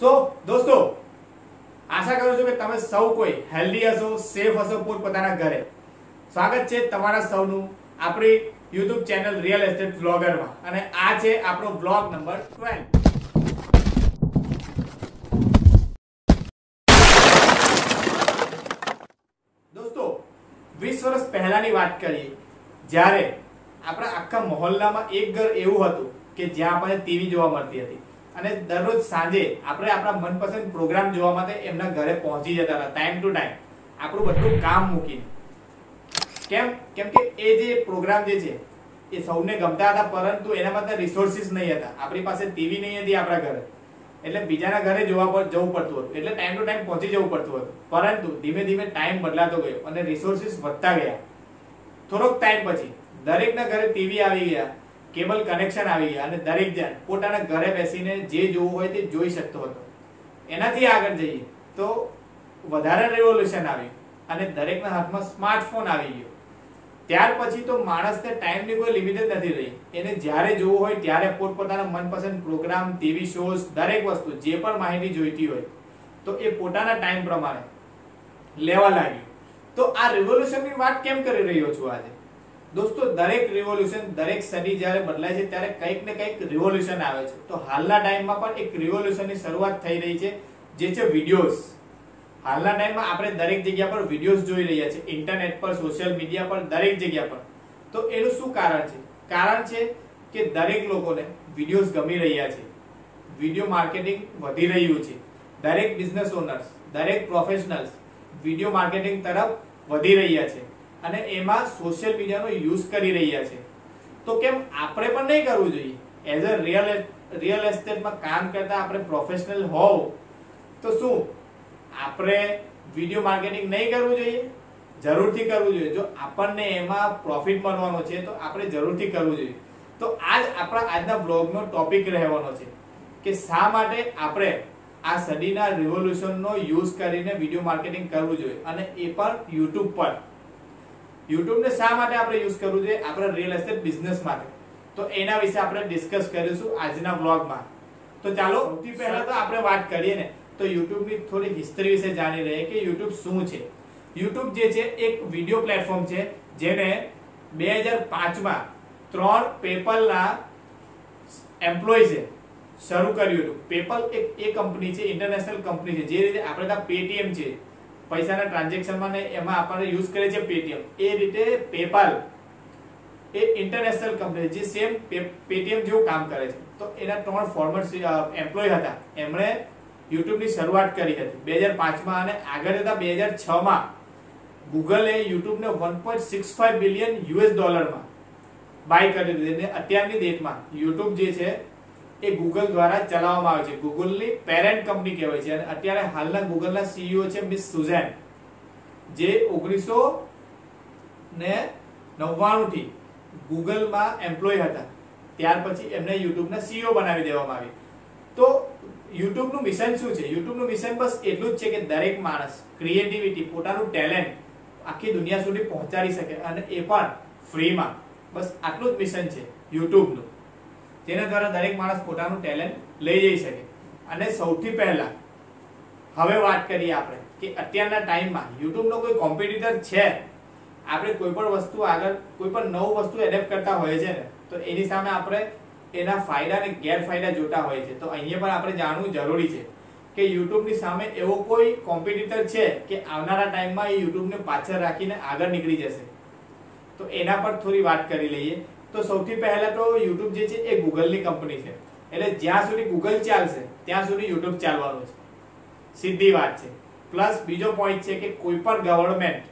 સો દોસ્તો, આશા કરું છું કે તમે સૌ કોઈ હેલ્ધી હશો સેફ હશો પોતપોતાના ઘરે. સ્વાગત છે તમારા સૌનું આપણી યુટ્યુબ ચેનલ રિયલ એસ્ટેટ વ્લોગરમાં અને આ છે આપણો બ્લોગ નંબર 12 દોસ્તો 20 વર્ષ પહેલાની વાત કરીએ, જ્યારે આપણા આખા મહોલ્લામાં એક ઘર એવું હતું કે જ્યાં આપણને ટીવી જોવા મળતી હતી. અને દરરોજ સાંજે આપણે આપણા મનપસંદ પ્રોગ્રામ જોવા માટે એમના ઘરે પહોંચી જતા હતા ટાઈમ ટુ ટાઈમ આપણું બધું કામ મૂકીને. કેમ? કેમ કે એ જે પ્રોગ્રામ જે છે, એ સૌને ગમતા હતા, પરંતુ એના માટે રિસોર્સિસ નહીં હતા. આપણી પાસે ટીવી નહીં હતી આપણા ઘરે. એટલે બીજાના ઘરે જોવા પર જવું પડતું હતું. એટલે ટાઈમ ટુ ટાઈમ પહોંચી જવું પડતું હતું. પરંતુ ધીમે ધીમે ટાઈમ બદલાતો ગયો અને રિસોર્સિસ વધતા ગયા. થોડોક ટાઈમ પછી દરેકના ઘરે ટીવી આવી ગયા. કેબલ કનેક્શન આવી ગયા અને દરેક જણ પોતાના ઘરે બેસીને જે જોવું હોય તે જોઈ શકતો હતો. એનાથી આગળ જઈએ તો વધારે રેવોલ્યુશન આવ્યું અને દરેકના હાથમાં સ્માર્ટફોન આવી ગયો. ત્યાર પછી તો માણસને ટાઈમની કોઈ લિમિટ જ નથી રહી. એને જ્યારે જોવું હોય ત્યારે પોતપોતાના મનપસંદ પ્રોગ્રામ ટીવી શોઝ દરેક વસ્તુ, જે પણ માહિતી જોઈતી હોય, તો એ પોતાના ટાઈમ પ્રમાણે લેવા લાગ્યું. તો આ રિવોલ્યુશનની વાત કેમ કરી રહ્યો છું આજે? દોસ્તો, દરેક રિવોલ્યુશન દરેક સદી જ્યારે બદલાય છે, ત્યારે કંઈક ને કંઈક રિવોલ્યુશન આવે છે. તો હાલના ટાઈમમાં પણ એક રિવોલ્યુશનની શરૂઆત થઈ રહી છે, જે છે વિડીયોઝ હાલના ટાઈમમાં આપણે દરેક જગ્યા પર વિડીયોઝ જોઈ રહ્યા છે ઇન્ટરનેટ પર સોશિયલ મીડિયા પર, દરેક જગ્યા પર. તો એનું શું કારણ છે? કારણ છે કે દરેક લોકોને વિડીયોઝ ગમી રહ્યા છે. વીડિયો માર્કેટિંગ વધી રહ્યું છે. દરેક બિઝનેસ ઓનર્સ દરેક પ્રોફેશનલ્સ વીડિયો માર્કેટિંગ તરફ વધી રહ્યા છે. અને એમાં સોશિયલ મીડિયાનો યુઝ કરી રહ્યા છે. તો કેમ આપણે પણ નહીં કરવું જોઈએ? એઝ અ રિયલ રિયલ એસ્ટેટમાં કામ કરતા આપણે પ્રોફેશનલ હોવ, તો શું? આપણે વીડિયો માર્કેટિંગ નહીં કરવું જોઈએ? જરૂરથી કરવું જોઈએ. જો આપણને એમાં પ્રોફિટ મળવાનો છે, તો આપણે જરૂરથી કરવું જોઈએ. તો આજ આપણા આજના બ્લોગનો ટોપિક રહેવાનો છે કે શા માટે આપણે આ સદીના રિવોલ્યુશનનો યુઝ કરીને વીડિયો માર્કેટિંગ કરવું જોઈએ? અને એ પણ યુટ્યુબ પર. યુટ્યુબને શા માટે આપણે યુઝ કરવું જોઈએ? આપણા રિયલ એસ્ટેટ બિઝનેસ માટે. તો એના વિશે આપણે ડિસ્કસ કરીશું આજના બ્લોગમાં તો ચાલો સૌથી પહેલા તો આપણે વાત કરીએ ને. તો યુટ્યુબની થોડી હિસ્ટ્રી વિશે જાણી લઈએ કે યુટ્યુબ શું છે. યુટ્યુબ જે છે એક વીડિયો પ્લેટફોર્મ છે જેને બે હજાર પાંચમાં ત્રણ પેપલના એમ્પ્લોઈઝે શરૂ કર્યું હતું. પેપલ એક એ કંપની છે ઇન્ટરનેશનલ કંપની છે. જે રીતે આપણે ત્યાં પેટીએમ છે પૈસાના ટ્રાન્ઝેક્શનમાં એમાં આપણને યુઝ કરે છે પેટીએમ એ રીતે પેપાલ એ ઇન્ટરનેશનલ કંપની જે સેમ પેટીએમ જેવું કામ કરે છે. તો એના ત્રણ ફોર્મર એમ્પ્લોય હતા. એમણે યુટ્યુબની શરૂઆત કરી હતી. બે હજાર પાંચમાં અને આગળ જતા બે હજાર છમાં ગૂગલે યુટ્યુબને one point six five billion US ડોલરમાં buy કરી દીધી. અને અત્યારની ડેટમાં યુટ્યુબ જે છે એ ગૂગલ દ્વારા ચલાવવામાં આવે છે. ગૂગલની પેરેન્ટ કંપની કહેવાય છે. અને અત્યારે હાલના ગૂગલના સીઈઓ છે મિસ સુઝેન જે ઓગણીસો ને નવ્વાણું થી ગૂગલમાં એમ્પ્લોય હતા. ત્યાર પછી એમને યુટ્યુબના સીઈઓ બનાવી દેવામાં આવી. તો યુટ્યુબનું મિશન શું છે? યુટ્યુબનું મિશન બસ એટલું જ છે કે દરેક માણસ ક્રિએટિવિટી પોતાનું ટેલેન્ટ આખી દુનિયા સુધી પહોંચાડી શકે અને એ પણ ફ્રીમાં બસ આટલું જ મિશન છે યુટ્યુબનું. જેના દ્વારા દરેક માણસ પોતાનું ટેલેન્ટ લઈ જઈ શકે. અને સૌથી પહેલા, હવે વાત કરીએ આપણે કે અત્યારના ટાઈમમાં યુટ્યુબનો કોઈ કોમ્પિટિટર છે. આપણે કોઈ પણ વસ્તુ આગળ, કોઈ પણ નવું વસ્તુ એડેપ્ટ કરતા હોઈએ છે ને, તો એની સામે આપણે એના ફાયદા અને ગેરફાયદા જોતા હોય છે. તો અહીંયા પણ આપણે જાણવું જરૂરી છે કે યુટ્યુબની સામે એવો કોઈ કોમ્પિટિટર છે કે આવનારા ટાઈમમાં એ યુટ્યુબને પાછળ રાખીને આગળ નીકળી જશે. તો એના પર થોડી વાત કરી લઈએ. તો સૌથી પહેલા તો યુટ્યુબ જે છે એ ગૂગલની કંપની છે. એટલે જ્યાં સુધી ગૂગલ ચાલશે, ત્યાં સુધી યુટ્યુબ ચાલવાનું છે. સીધી વાત છે. પ્લસ બીજો પોઈન્ટ છે કે કોઈ પણ ગવર્મેન્ટ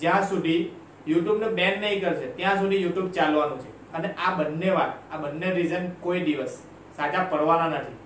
જ્યાં સુધી યુટ્યુબને બેન નહીં કરશે, ત્યાં સુધી યુટ્યુબ ચાલવાનું છે. અને આ બંને વાત, આ બંને રીઝન કોઈ દિવસ સાચા પડવાના નથી.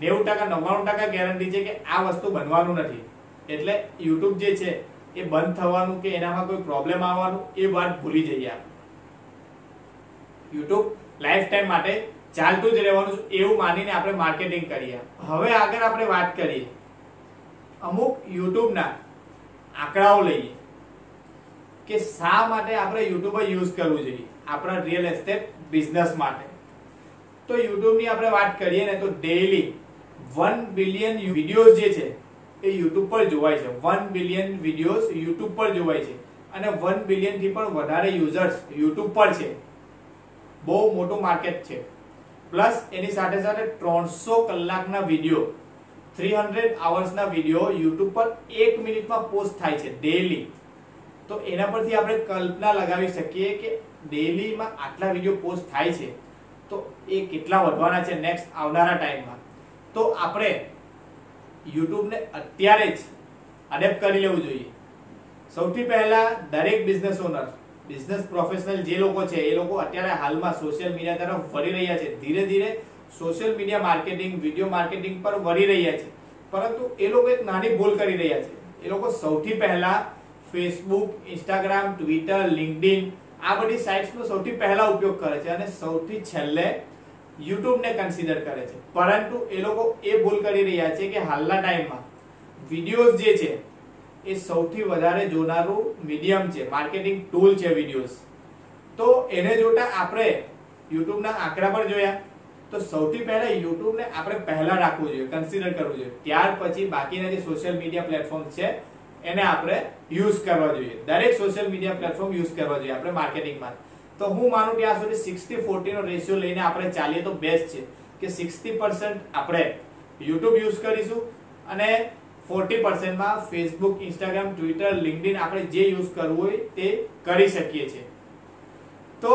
નેવું ટકા, નવ્વાણું ટકા ગેરંટી છે કે આ વસ્તુ બનવાનું નથી. એટલે યુટ્યુબ જે છે એ બંધ થવાનું કે એનામાં કોઈ પ્રોબ્લેમ આવવાનું, એ વાત ભૂલી જઈએ આપણે. યુટ્યુબ લાઈફ ટાઈમ માટે ચાલતું જ રહેવાનું એવું માનીને આપણે માર્કેટિંગ કરીએ. હવે આગળ આપણે વાત કરીએ. અમુક યુટ્યુબના આંકડાઓ લઈએ કે શા માટે આપણે યુટ્યુબ યુઝ કરવું જોઈએ, આપણા રિયલ એસ્ટેટ બિઝનેસ માટે. તો યુટ્યુબની આપણે વાત કરીએ ને તો ડેઈલી વન બિલિયન વિડીયોઝ જે છે, એ યુટ્યુબ પર જોવાય છે. વન બિલિયન વિડીયોઝ યુટ્યુબ પર જોવાય છે. અને વન બિલિયનથી પણ વધારે યુઝર્સ યુટ્યુબ પર છે. બહુ મોટું માર્કેટ છે. પ્લસ એની સાથે સાથે ત્રણસો કલાકના વીડિયો થ્રી હંડ્રેડ આવર્સના વીડિયો યુટ્યુબ પર એક મિનિટમાં પોસ્ટ થાય છે ડેલી તો એના પરથી આપણે કલ્પના લગાવી શકીએ કે ડેલીમાં આટલા વીડિયો પોસ્ટ થાય છે. તો એ કેટલા વધવાના છે નેક્સ્ટ આવનારા ટાઈમમાં તો આપણે યુટ્યુબને અત્યારે જ અડેપ્ટ કરી લેવું જોઈએ. સૌથી પહેલા દરેક બિઝનેસ ઓનર બિઝનેસ પ્રોફેશનલ જે લોકો છે, એ લોકો અત્યારે હાલમાં સોશિયલ મીડિયા તરફ વળી રહ્યા છે. ધીરે ધીરે social media marketing video marketing પર વળી રહ્યા છે. પરંતુ એ લોકો એક નાની ભૂલ કરી રહ્યા છે. એ લોકો સૌથી પહેલા ફેસબુક ઇન્સ્ટાગ્રામ ટ્વિટર લિંકડિન આ બધી સાઇટ્સનો સૌથી પહેલા ઉપયોગ કરે છે અને સૌથી છેલ્લે યુટ્યુબને કન્સિડર કરે છે. પરંતુ એ લોકો એ ભૂલ કરી રહ્યા છે કે હાલના ટાઈમમાં વિડીયોઝ જે છે એ સૌથી વધારે જોનારું મીડિયમ છે માર્કેટિંગ ટૂલ છે વિડીયોઝ તો એને જોતા આપણે યુટ્યુબના આંકડા પર જોયા. તો સૌથી પહેલા યુટ્યુબને આપણે પહેલા રાખવું જોઈએ કન્સિડર કરવું જોઈએ. ત્યાર પછી બાકીના જે સોશિયલ મીડિયા પ્લેટફોર્મ છે, એને આપણે યુઝ કરવા જોઈએ. દરેક સોશિયલ મીડિયા પ્લેટફોર્મ યુઝ કરવા જોઈએ આપણે માર્કેટિંગમાં તો હું માનું કે આ સુધી સિક્સટી ફોર્ટીનો રેશિયો લઈને આપણે ચાલીએ તો બેસ્ટ છે. કે સિક્સટી પર્સન્ટ આપણે યુટ્યુબ યુઝ કરીશું અને ફોર્ટી પર્સન્ટમાં ફેસબુક ઇન્સ્ટાગ્રામ ટ્વિટર લિંકડિન આપણે જે યુઝ કરવું હોય તે કરી શકીએ છીએ. તો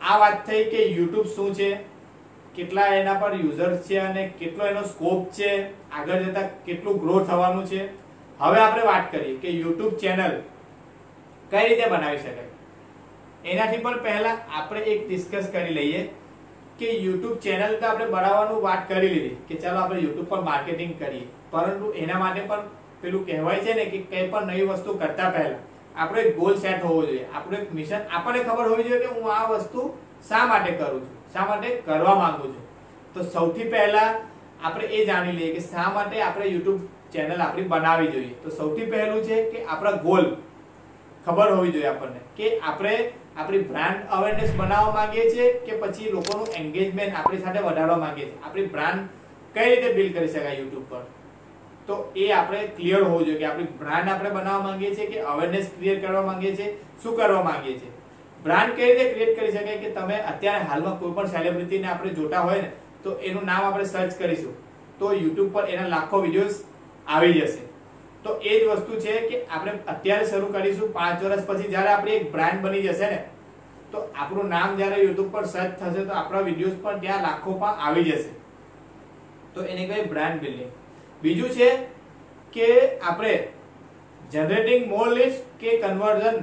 આ વાત થઈ કે યુટ્યુબ શું છે, કેટલા એના પર યુઝર્સ છે અને કેટલો એનો સ્કોપ છે, આગળ જતા કેટલું ગ્રો થવાનું છે. હવે આપણે વાત કરીએ કે યુટ્યુબ ચેનલ કઈ રીતે બનાવી શકાય. એનાથી પણ પહેલા આપણે એક ડિસ્કસ કરી લઈએ કે યુટ્યુબ ચેનલ તો આપણે બનાવવાનું વાત કરી લીધી કે ચાલો આપણે યુટ્યુબ પર માર્કેટિંગ કરીએ. પરંતુ એના માટે પણ પેલું કહેવાય છે ને કે કંઈ પણ નવી વસ્તુ કરતા પહેલા આપણો એક ગોલ સેટ હોવો જોઈએ. આપણું એક મિશન આપણને ખબર હોવી જોઈએ કે હું આ વસ્તુ શા માટે કરું છું? શા માટે કરવા માંગુ છું? તો સૌથી પહેલા આપણે એ જાણી લઈએ કે શા માટે આપણે યુટ્યુબ ચેનલ આપણી બનાવવી જોઈએ. તો સૌથી પહેલું છે કે આપણા ગોલ ખબર હોવી જોઈએ આપણને કે આપણે આપણી બ્રાન્ડ અવેરનેસ બનાવવા માંગીએ છીએ કે પછી લોકોનું એન્ગેજમેન્ટ આપણી સાથે વધારવા માંગીએ છીએ. આપણી બ્રાન્ડ કઈ રીતે બિલ્ડ કરી શકાય યુટ્યુબ પર? તો એ આપણે ક્લિયર હોવું જોઈએ કે આપણી બ્રાન્ડ આપણે બનાવવા માંગીએ છીએ કે અવેરનેસ ક્રિએટ કરવા માંગીએ છીએ, શું કરવા માંગીએ છીએ? બ્રાન્ડ કઈ રીતે ક્રિએટ કરી શકાય કે તમે અત્યારે હાલમાં કોઈ પણ સેલિબ્રિટીને આપણે જોતા હોય ને, તો એનું નામ આપણે સર્ચ કરીશું. તો યુટ્યુબ પર એના લાખો વિડીયોઝ આવી જશે. તો એ જ વસ્તુ છે કે આપણે અત્યારે શરૂ કરીશું પાંચ વર્ષ પછી જ્યારે આપણી એક બ્રાન્ડ બની જશે ને, તો આપણું નામ જ્યારે યુટ્યુબ પર સર્ચ થશે તો આપણા વિડીયોઝ પણ ત્યાં લાખો પણ આવી જશે. તો એને કઈ બ્રાન્ડ બિલ્ડિંગ બીજું છે કે આપણે જનરેટિંગ મોર લિસ્ટ કે કન્વર્ઝન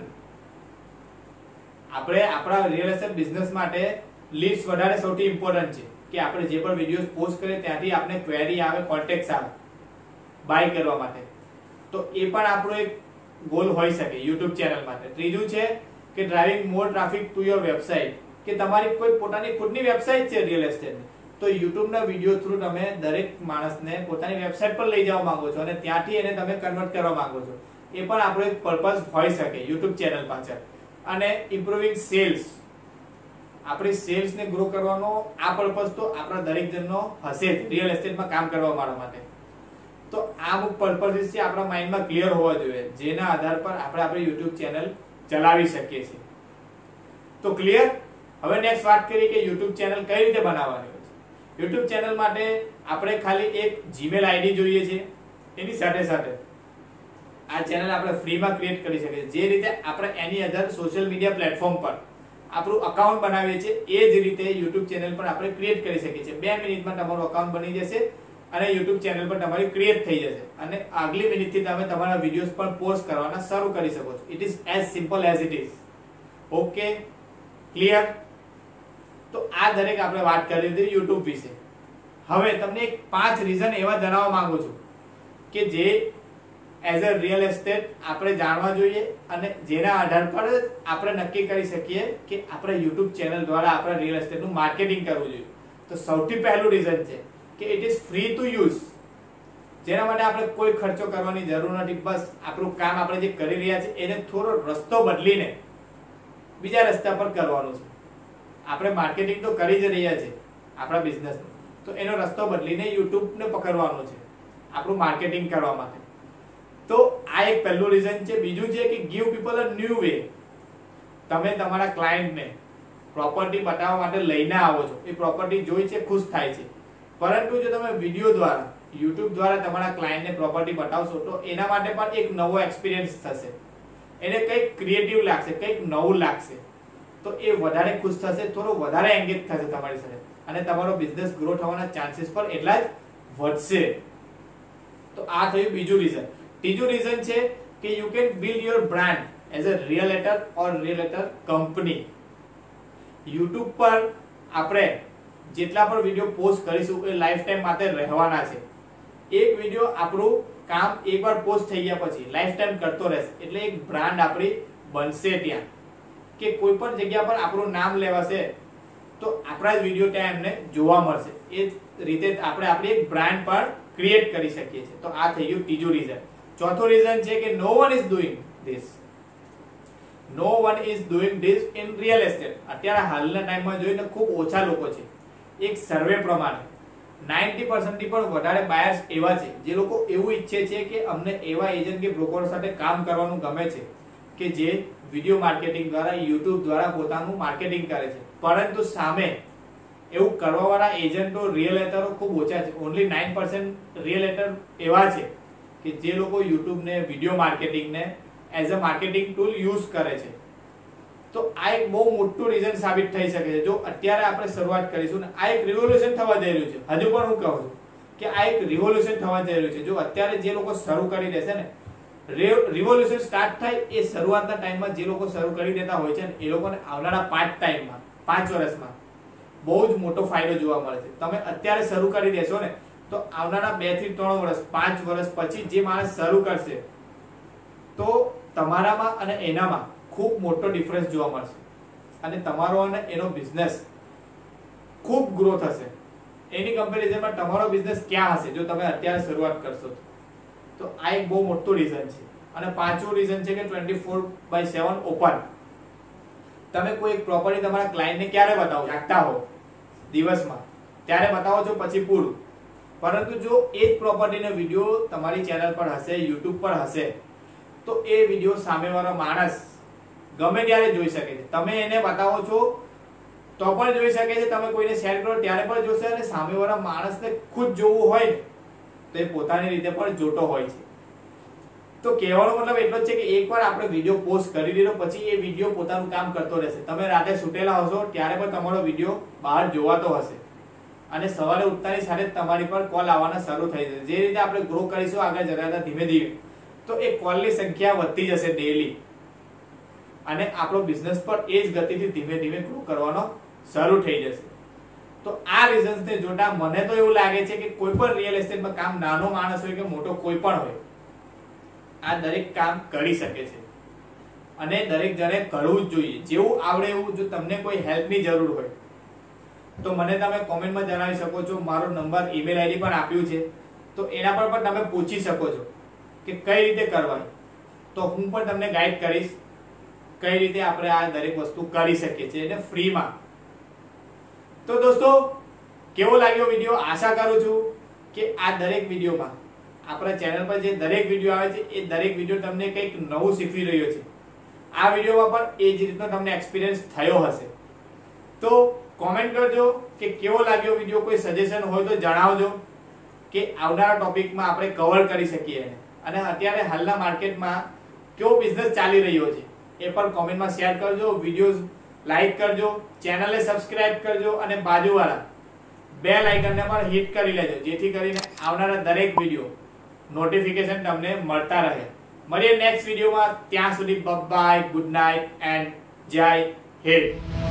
આપણે આપણા રિયલ એસ્ટેટ બિઝનેસ માટે લીડ્સ વધારે સૌથી ઇમ્પોર્ટન્ટ છે કે આપણે જે પણ વિડીયોઝ પોસ્ટ કરીએ ત્યાંથી આપણે ક્વેરી આવે કોન્ટેક્ટ આવે બાય કરવા માટે. તો એ પણ આપણો એક ગોલ હોઈ શકે યુટ્યુબ ચેનલ માટે. ત્રીજું છે કે driving more traffic to your website કે તમારી કોઈ પોતાની ખુદની વેબસાઇટ છે રિયલ એસ્ટેટની તો યુટ્યુબના વીડિયો થ્રુ તમે દરેક માણસને પોતાની વેબસાઇટ પર લઈ જવા માંગો છો અને ત્યાંથી એને તમે કન્વર્ટ કરવા માંગો છો. એ પણ આપણો એક પર્પઝ હોઈ શકે યુટ્યુબ ચેનલ પાછળ. અને ઇમ્પ્રુવિંગ સેલ્સ આપણી સેલ્સને ગ્રો કરવાનો આ પર્પઝ તો આપણા દરેક જણનો હશે જ રિયલ એસ્ટેટમાં કામ કરવા વાળા માટે. તો આ અમુક પર્પઝીસ છે આપણા માઇન્ડમાં ક્લિયર હોવા જોઈએ, જેના આધાર પર આપણે આપણી યુટ્યુબ ચેનલ ચલાવી શકીએ છીએ. તો ક્લિયર હવે નેક્સ્ટ વાત કરીએ કે યુટ્યુબ ચેનલ કઈ રીતે બનાવવાની? યુટ્યુબ ચેનલ માટે આપણે ખાલી એક જીમેલ આઈડી જોઈએ છે. એની સાથે સાથે આ ચેનલ આપણે ફ્રીમાં ક્રિએટ કરી શકીએ જે રીતે આપણે એની અધર સોશિયલ મીડિયા પ્લેટફોર્મ પર આપણું અકાઉન્ટ બનાવીએ છીએ, એ જ રીતે યુટ્યુબ ચેનલ પર આપણે ક્રિએટ કરી શકીએ છીએ. બે મિનિટમાં તમારું અકાઉન્ટ બની જશે અને યુટ્યુબ ચેનલ પર તમારી ક્રિએટ થઈ જશે. અને આગલી મિનિટથી તમે તમારા વિડીયોઝ પણ પોસ્ટ કરવાના શરૂ કરી શકો છો. It is as simple as it is okay clear તો આ દરેક આપણે વાત કરી લીધી યુટ્યુબ વિશે. હવે તમને એક પાંચ રીઝન એવા જણાવવા માંગુ છું કે જે એઝ અ રિયલ એસ્ટેટ આપણે જાણવા જોઈએ અને જેના આધાર પર આપણે નક્કી કરી શકીએ કે આપણે યુટ્યુબ ચેનલ દ્વારા આપણે રિયલ એસ્ટેટનું માર્કેટિંગ કરવું જોઈએ. તો સૌથી પહેલું રીઝન છે કે it is free to use જેના માટે આપણે કોઈ ખર્ચો કરવાની જરૂર નથી, બસ આપણું કામ આપણે જે કરી રહ્યા છે એને થોડો રસ્તો બદલીને બીજા રસ્તા પર કરવાનું છે. આપણે માર્કેટિંગ તો કરી જ રહ્યા છે આપણા બિઝનેસ તો એનો રસ્તો બદલીને યુટ્યુબને પકડવાનો છે, આપણું માર્કેટિંગ કરવા માટે. તો આ એક પહેલું રીઝન છે. બીજું છે કે give people a new way તમે તમારા ક્લાયન્ટને પ્રોપર્ટી બતાવવા માટે લઈને આવો છો. એ પ્રોપર્ટી જોઈ છે, ખુશ થાય છે. પરંતુ જો તમે વીડિયો દ્વારા યુટ્યુબ દ્વારા તમારા ક્લાયન્ટને પ્રોપર્ટી બતાવશો, તો એના માટે પણ એક નવો એક્સપિરિયન્સ થશે. એને કંઈક ક્રિએટિવ લાગશે, કંઈક નવું લાગશે. તો એ વધારે ખુશ થશે, થોડો વધારે એન્ગેજ થશે તમારી સાથે. અને તમારો બિઝનેસ ગ્રો થવાના ચાન્સીસ પણ એટલા જ વધશે. તો આ થયું બીજું રીઝન ત્રીજું રીઝન છે કે you can build your brand as a realtor or realtor company YouTube પર આપણે જેટલા પણ વીડિયો પોસ્ટ કરીશું, એ લાઈફ ટાઈમ માટે રહેવાના છે. એક વીડિયો આપણું કામ એકવાર પોસ્ટ થઈ ગયા પછી લાઈફ ટાઈમ કરતો રહેશે. એટલે એક બ્રાન્ડ આપણી બનશે ત્યાં. કે કોઈ પણ જગ્યા પર આપણું નામ લેવાશે, તો આપણા જ વીડિયો ત્યાં એમને જોવા મળશે. એ રીતે આપણે આપણી એક બ્રાન્ડ પણ ક્રિએટ કરી શકીએ છીએ. તો આ થઈ ગયું ત્રીજું રીઝન ચોથું રીઝન છે કે no one is doing this no one is doing this in real estate અત્યારે હાલના ટાઈમમાં જોઈને ખૂબ ઓછા લોકો છે. એક સર્વે પ્રમાણે નાઇન્ટી પર્સન્ટથી પણ વધારે બાયર્સ એવા છે. જે લોકો એવું ઈચ્છે છે કે અમને એવા એજન્ટ કે બ્રોકર સાથે કામ કરવાનું ગમે છે કે જે વીડિયો માર્કેટિંગ દ્વારા યુટ્યુબ દ્વારા પોતાનું માર્કેટિંગ કરે છે. પરંતુ સામે એવું કરવાવાળા એજન્ટો રિયલેટરો ખૂબ ઓછા છે. ઓનલી નાઇન પર્સન્ટ રિયલેટર એવા છે કે જે લોકો યુટ્યુબને video માર્કેટિંગને as a marketing tool use કરે છે. તો આ એક બહુ મોટું રીઝન સાબિત થઈ શકે છે. જો અત્યારે આપણે શરૂઆત કરીશું ને, આ એક રિવોલ્યુશન થવા જઈ રહ્યું છે. હજુ પણ હું કહું છું કે આ એક રિવોલ્યુશન થવા જઈ રહ્યું છે. જો અત્યારે જે લોકો શરૂ કરી દેશે ને રિવોલ્યુશન સ્ટાર્ટ થાય એ શરૂઆતના ટાઈમમાં જે લોકો શરૂ કરી દેતા હોય છે એ લોકોને આવનારા પાંચ ટાઈમમાં પાંચ વર્ષમાં બહુ જ મોટો ફાયદો જોવા મળે છે. તમે અત્યારે શરૂ કરી દેશો ને, તો આવનારા બેથી ત્રણ વર્ષ, પાંચ વર્ષ પછી જે માણસ શરૂ કરશે, તો તમારામાં અને એનામાં ખૂબ મોટો ડિફરન્સ જોવા મળશે. અને તમારો અને એનો બિઝનેસ ખૂબ ગ્રો થશે એની કમ્પેરિઝનમાં તમારો બિઝનેસ ક્યાં હશે? જો તમે અત્યારે શરૂઆત કરશો તો. આ એક બહુ મોટું રીઝન છે. અને પાંચમું રીઝન છે કે twenty four by seven open તમે કોઈ એક પ્રોપર્ટી તમારા ક્લાયન્ટને ક્યારે બતાવો? રાખતા હો. દિવસમાં. ત્યારે બતાવો છો પછી પૂરું. પરંતુ જો એ જ પ્રોપર્ટીનો વીડિયો તમારી ચેનલ પર હશે યુટ્યુબ પર હશે, તો એ વીડિયો સામેવાળો માણસ ગમે ત્યારે જોઈ શકે છે. તમે એને બતાવો છો, તો પણ જોઈ શકે છે. તમે કોઈને શેર કરો, ત્યારે પણ જોશે અને સામેવાળા માણસને ખુદ જોવું હોય તો એ પોતાની રીતે પણ જોતો હોય છે. તો કહેવાનો મતલબ એટલો જ છે કે એકવાર આપણે વીડિયો પોસ્ટ કરી દીધો પછી એ વીડિયો પોતાનું કામ કરતો રહેશે. તમે રાતે સુટેલા હશો, ત્યારે પણ તમારો વીડિયો બહાર જોવાતો હશે. અને સવારે ઉઠતાની સાથે તમારી પર કોલ આવવાના શરૂ થઈ જશે. જે રીતે આપણે ગ્રો કરીશું, આગળ જતા ધીમે ધીમે. તો એ કોલની સંખ્યા વધતી જશે ડેલી અને આપણો બિઝનેસ પર એ જ ગતિથી ધીમે ધીમે ગ્રો કરવાનો શરૂ થઈ જશે. તો આ રીઝન્સને જોતા મને તો એવું લાગે છે કે કોઈ પણ રિયલ એસ્ટેટમાં કામ નાનો માણસ હોય કે મોટો કોઈ પણ હોય, આ દરેક કામ કરી શકે છે. અને દરેક જણે કરવું જ જોઈએ. જેવું આવડે એવું જો તમને કોઈ હેલ્પની જરૂર હોય, તો મને તમે કોમેન્ટમાં જણાવી શકો છો. મારો નંબર ઈમેલ આઈડી પણ આપ્યું છે. તો એના પર પણ તમે પૂછી શકો છો કે કઈ રીતે કરવાનું. તો હું પણ તમને ગાઈડ કરીશ કઈ રીતે આપણે આ દરેક વસ્તુ કરી શકીએ છીએ. એટલે ફ્રીમાં તો દોસ્તો, કેવો લાગ્યો વીડિયો આશા કરું છું કે આ દરેક વિડીયોમાં, આપણા ચેનલ પર જે દરેક વીડિયો આવે છે, એ દરેક વીડિયો તમને કંઈક નવું શીખવી રહ્યો છે. આ વિડીયોમાં પણ એ જ રીતનો તમને એક્સપિરિયન્સ થયો હશે. તો કોમેન્ટ કરજો કે કેવો લાગ્યો વીડિયો કોઈ સજેશન હોય તો જણાવજો કે આવનારા ટોપિકમાં આપણે કવર કરી શકીએ. અને અત્યારે હાલના માર્કેટમાં કેવો બિઝનેસ ચાલી રહ્યો છે, એ પણ કોમેન્ટમાં શેર કરજો. વિડીયોઝ લાઈક કરજો ચેનલને સબસ્ક્રાઇબ કરજો અને બાજુવાળા બે લાઇકનને પણ હિટ કરી લેજો, જેથી કરીને આવનારા દરેક વીડિયો નોટિફિકેશન તમને મળતા રહે. મળીએ નેક્સ્ટ વિડીયોમાં ત્યાં સુધી બાય ગુડ નાઇટ એન્ડ જય હિન્દ.